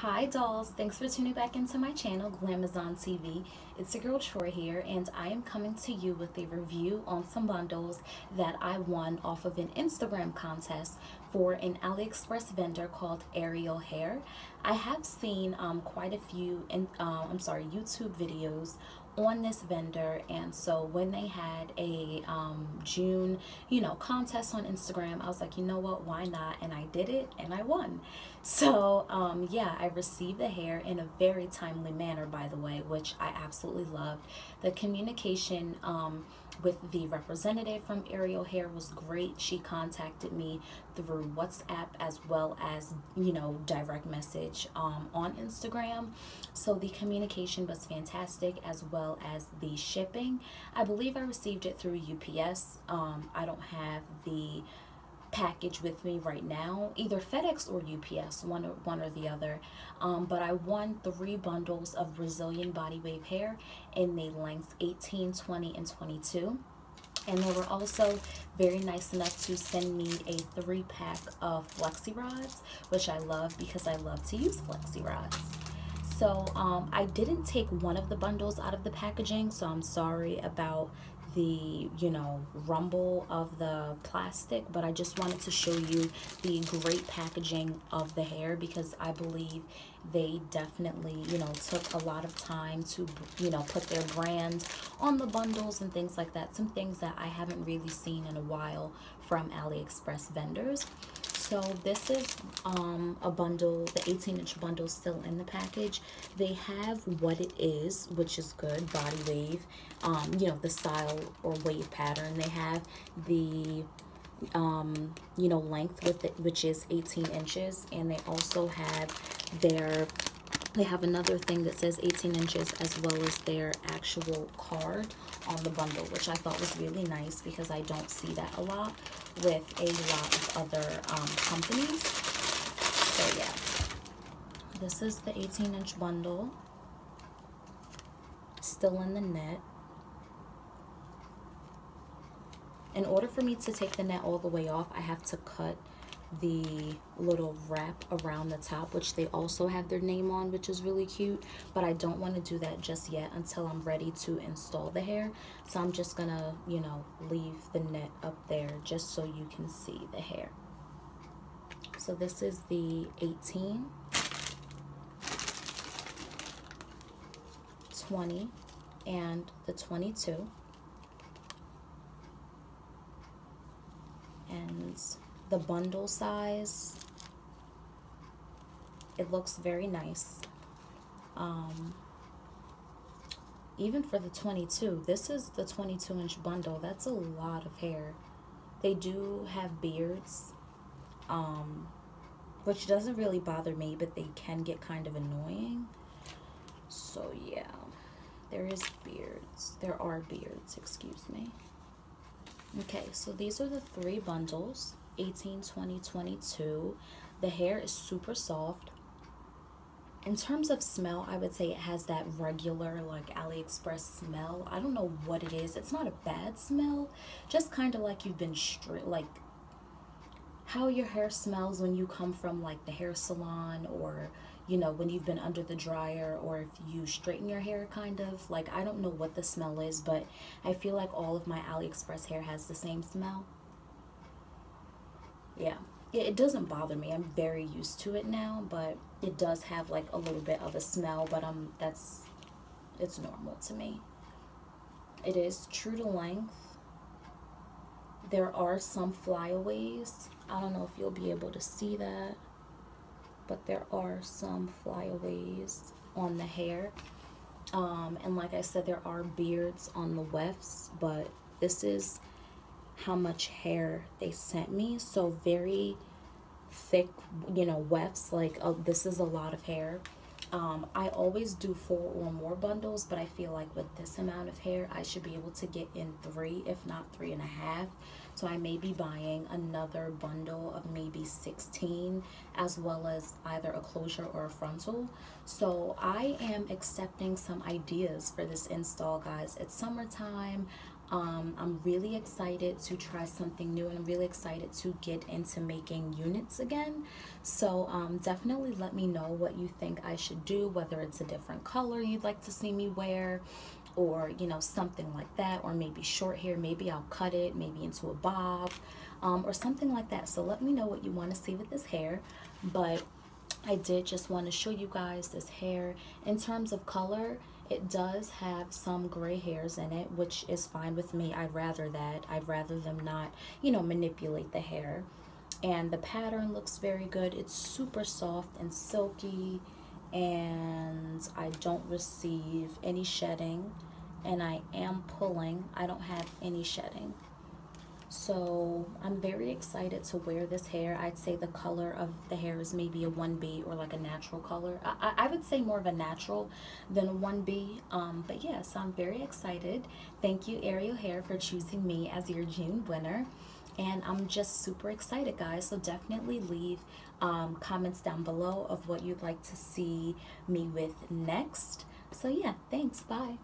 Hi dolls, thanks for tuning back into my channel Glamazon TV. It's your girl Troy here and I am coming to you with a review on some bundles that I won off of an Instagram contest for an AliExpress vendor called Ariel Hair. I have seen um, quite a few, in, uh, I'm sorry, YouTube videos on this vendor and so when they had a um, June you know contest on Instagram I was like you know what? Why not? And I did it and I won. So um, yeah I received the hair in a very timely manner by the way which I absolutely loved. The communication um, with the representative from Ariel Hair was great. She contacted me through WhatsApp as well as, you know, direct message um, on Instagram. So the communication was fantastic as well as the shipping. I believe I received it through UPS. Um, I don't have the package with me right now either FedEx or UPS one or one or the other um, but I won three bundles of Brazilian body wave hair in the lengths 18 20 and 22 and they were also very nice enough to send me a three pack of flexi rods which I love because I love to use flexi rods. So um, I didn't take one of the bundles out of the packaging so I'm sorry about the you know rumble of the plastic but I just wanted to show you the great packaging of the hair because I believe they definitely you know took a lot of time to you know put their brand on the bundles and things like that. Some things that I haven't really seen in a while from AliExpress vendors. So this is um, a bundle, the 18 inch bundle still in the package. They have what it is, which is good, body wave, um, you know, the style or wave pattern. They have the um, you know, length with it, which is 18 inches. And they also have their they have another thing that says 18 inches as well as their actual card on the bundle, which I thought was really nice because I don't see that a lot with a lot of other um, companies. So yeah, this is the 18 inch bundle, still in the net. In order for me to take the net all the way off, I have to cut the little wrap around the top which they also have their name on which is really cute. But I don't want to do that just yet until I'm ready to install the hair. So I'm just gonna you know leave the net up there just so you can see the hair so this is the 18 20 and the 22 and the bundle size it looks very nice. Um, even for the 22 this is the 22 inch bundle. That's a lot of hair. They do have beards um, which doesn't really bother me but they can get kind of annoying. So yeah. There is beards. There are beards excuse me. Okay so these are the three bundles 18 20 22 the hair is super soft. In terms of smell i would say it has that regular like aliexpress smell. I don't know what it is. It's not a bad smell. Just kind of like you've been straight like how your hair smells when you come from like the hair salon or you know when you've been under the dryer or if you straighten your hair kind of. Like i don't know what the smell is but i feel like all of my aliexpress hair has the same smell. Yeah. It doesn't bother me. I'm very used to it now but it does have like a little bit of a smell but um that's it's normal to me. It is true to length. There are some flyaways i don't know if you'll be able to see that but there are some flyaways on the hair um, and like I said there are beards on the wefts but this is how much hair they sent me. So very thick, you know, wefts. Like, uh, this is a lot of hair. Um, I always do four or more bundles, but I feel like with this amount of hair, I should be able to get in three, if not three and a half. So I may be buying another bundle of maybe 16, as well as either a closure or a frontal. So I am accepting some ideas for this install, guys. It's summertime. Um, I'm really excited to try something new and I'm really excited to get into making units again. So um, definitely let me know what you think I should do, whether it's a different color you'd like to see me wear or you know something like that or maybe short hair. Maybe I'll cut it maybe into a bob um, or something like that. So let me know what you want to see with this hair. But I did just want to show you guys this hair. In terms of color it does have some gray hairs in it which is fine with me. I'd rather that. I'd rather them not you know manipulate the hair. And the pattern looks very good. It's super soft and silky and I don't receive any shedding and I am pulling. I don't have any shedding so I'm very excited to wear this hair. I'd say the color of the hair is maybe a 1B or like a natural color. I, I would say more of a natural than a 1B um, but yes yeah, so I'm very excited. Thank you Ariel Hair for choosing me as your June winner and I'm just super excited guys. So definitely leave um, comments down below of what you'd like to see me with next. So yeah thanks. Bye